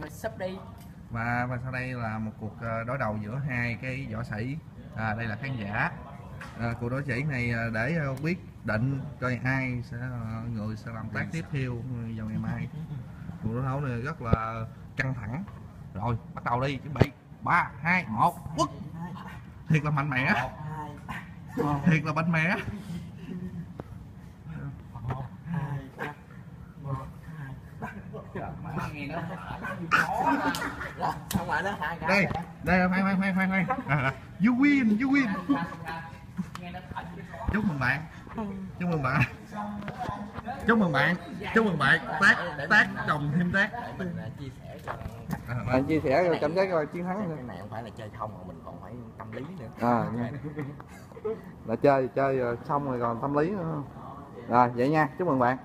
mà sắp đi. Và và sau đây là một cuộc ờ, đối đầu giữa hai cái võ sĩ. À, đây là khán giả. À, cuộc đối sĩ này ờ, để ờ, quyết định coi ai sẽ người sẽ làm tác tiếp theo vào ngày mai. Cuộc đối đấu này rất là căng thẳng. Rồi bắt đầu đi chuẩn bị. Ba hai một quất. Thiệt là mạnh mẽ. Thiệt là mạnh mẽ xong rồi nó hai cái đây đây khoan khoan khoan khoan khoan you win you win. Chúc mừng bạn. Chúc mừng bạn. Chúc mừng bạn. Chúc mừng bạn. Tác tác chồng thêm tác. À, chia sẻ cho à, Bạn chia sẻ rồi cảm giác rồi chiến thắng cái này không phải là chơi không mà mình còn phải tâm lý nữa. À, nha. là chơi chơi rồi xong rồi còn tâm lý nữa. Rồi vậy nha, chúc mừng bạn.